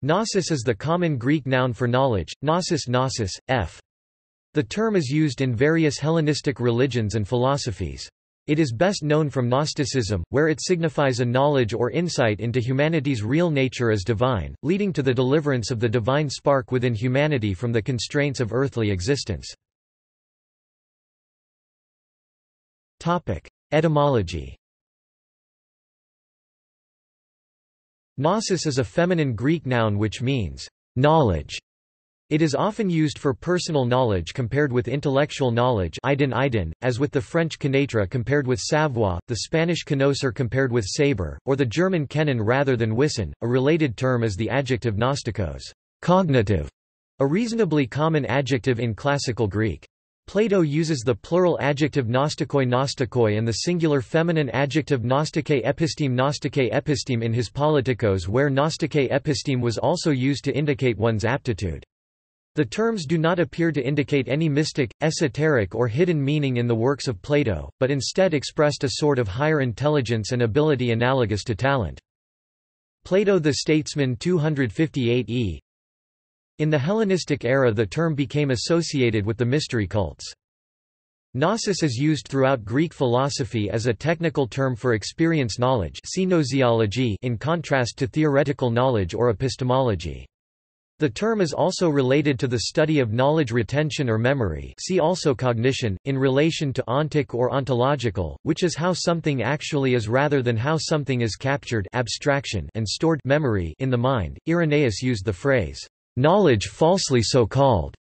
Gnosis is the common Greek noun for knowledge, gnosis gnosis, f. The term is used in various Hellenistic religions and philosophies. It is best known from Gnosticism, where it signifies a knowledge or insight into humanity's real nature as divine, leading to the deliverance of the divine spark within humanity from the constraints of earthly existence. Etymology Gnosis is a feminine Greek noun which means knowledge. It is often used for personal knowledge compared with intellectual knowledge idin idin, as with the French connaître compared with savoir, the Spanish conocer compared with saber, or the German kennen rather than wissen. A related term is the adjective gnostikos cognitive, a reasonably common adjective in classical Greek. Plato uses the plural adjective gnostikoi gnostikoi and the singular feminine adjective gnostike episteme gnostike episteme in his Politikos where gnostike episteme was also used to indicate one's aptitude. The terms do not appear to indicate any mystic, esoteric or hidden meaning in the works of Plato, but instead expressed a sort of higher intelligence and ability analogous to talent. Plato the Statesman 258 e. In the Hellenistic era the term became associated with the mystery cults. Gnosis is used throughout Greek philosophy as a technical term for experience knowledge in contrast to theoretical knowledge or epistemology. The term is also related to the study of knowledge retention or memory see also cognition, in relation to ontic or ontological, which is how something actually is rather than how something is captured abstraction and stored memory in the mind. Irenaeus used the phrase, knowledge falsely so called.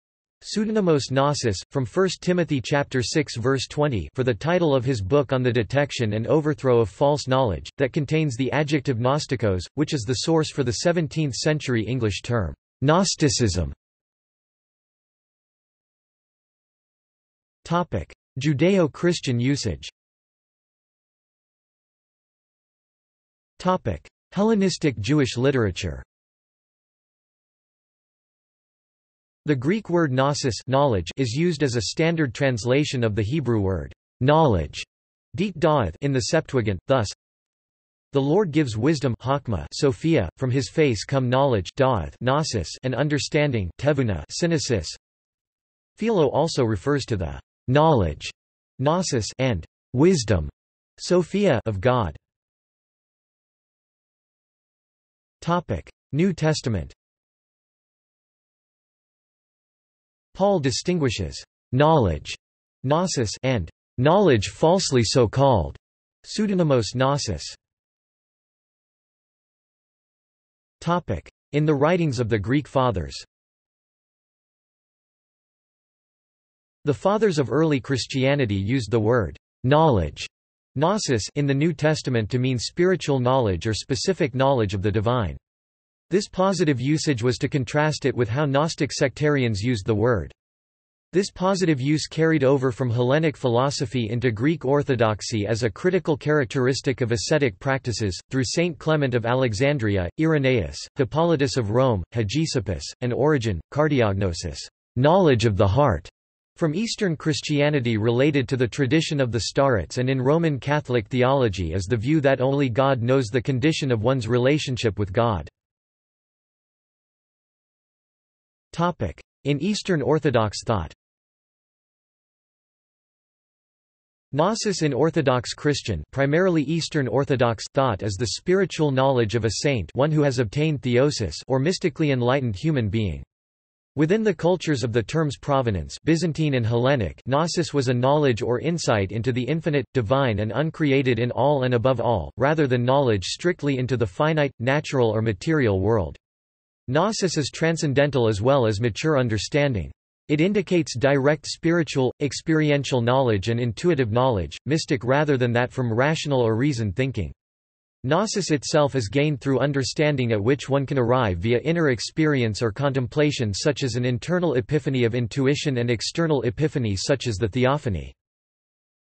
Pseudonymos gnosis, from 1 Timothy chapter 6 verse 20 for the title of his book on the detection and overthrow of false knowledge, that contains the adjective gnostikos, which is the source for the 17th-century English term, Gnosticism. topic. Judeo-Christian usage. Topic. Hellenistic Jewish literature The Greek word gnosis knowledge is used as a standard translation of the Hebrew word knowledge in the Septuagint, thus, the Lord gives wisdom Sophia, from his face come knowledge gnosis and understanding synesis. Philo also refers to the knowledge gnosis and wisdom Sophia of God. New Testament Paul distinguishes knowledge gnosis and knowledge falsely so called pseudonymos gnosis. Topic: In the writings of the Greek Fathers. The Fathers of early Christianity used the word knowledge gnosis in the New Testament to mean spiritual knowledge or specific knowledge of the divine. This positive usage was to contrast it with how Gnostic sectarians used the word. This positive use carried over from Hellenic philosophy into Greek orthodoxy as a critical characteristic of ascetic practices, through Saint Clement of Alexandria, Irenaeus, Hippolytus of Rome, Hegesippus, and Origen, cardiognosis knowledge of the heart", from Eastern Christianity related to the tradition of the Starets and in Roman Catholic theology is the view that only God knows the condition of one's relationship with God. In Eastern Orthodox thought Gnosis in Orthodox Christian primarily Eastern Orthodox thought is the spiritual knowledge of a saint one who has obtained theosis or mystically enlightened human being. Within the cultures of the terms provenance Byzantine and Hellenic Gnosis was a knowledge or insight into the infinite, divine and uncreated in all and above all, rather than knowledge strictly into the finite, natural or material world. Gnosis is transcendental as well as mature understanding. It indicates direct spiritual, experiential knowledge and intuitive knowledge, mystic rather than that from rational or reasoned thinking. Gnosis itself is gained through understanding at which one can arrive via inner experience or contemplation such as an internal epiphany of intuition and external epiphany such as the theophany.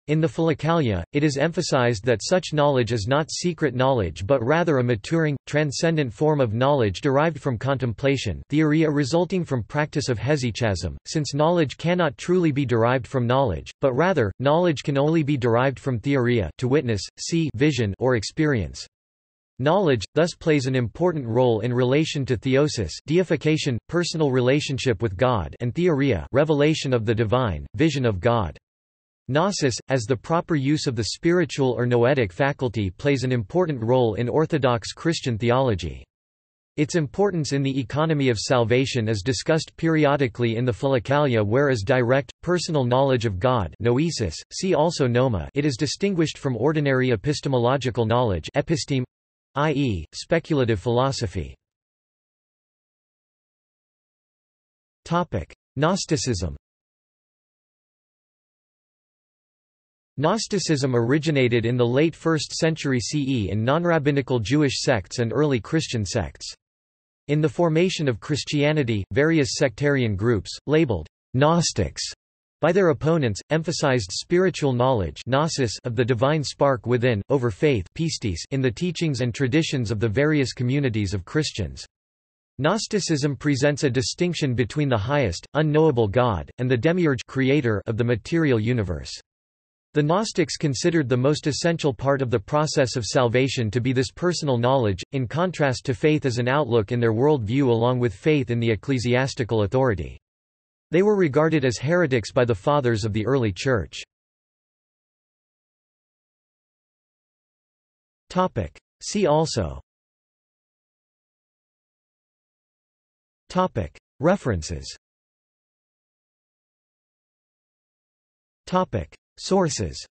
In the Philokalia, it is emphasized that such knowledge is not secret knowledge but rather a maturing, transcendent form of knowledge derived from contemplation theoria resulting from practice of hesychasm, since knowledge cannot truly be derived from knowledge, but rather, knowledge can only be derived from theoria to witness, see vision or experience. Knowledge, thus plays an important role in relation to theosis deification, personal relationship with God and theoria revelation of the divine, vision of God. Gnosis, as the proper use of the spiritual or noetic faculty plays an important role in Orthodox Christian theology. Its importance in the economy of salvation is discussed periodically in the Philokalia whereas direct, personal knowledge of God noesis, see also noma it is distinguished from ordinary epistemological knowledge episteme, i.e., speculative philosophy. Gnosticism Gnosticism originated in the late 1st century CE in non-rabbinical Jewish sects and early Christian sects. In the formation of Christianity, various sectarian groups, labeled Gnostics by their opponents, emphasized spiritual knowledge gnosis of the divine spark within, over faith in the teachings and traditions of the various communities of Christians. Gnosticism presents a distinction between the highest, unknowable God, and the demiurge creator of the material universe. The Gnostics considered the most essential part of the process of salvation to be this personal knowledge, in contrast to faith as an outlook in their world view along with faith in the ecclesiastical authority. They were regarded as heretics by the Fathers of the early Church. See also. References Sources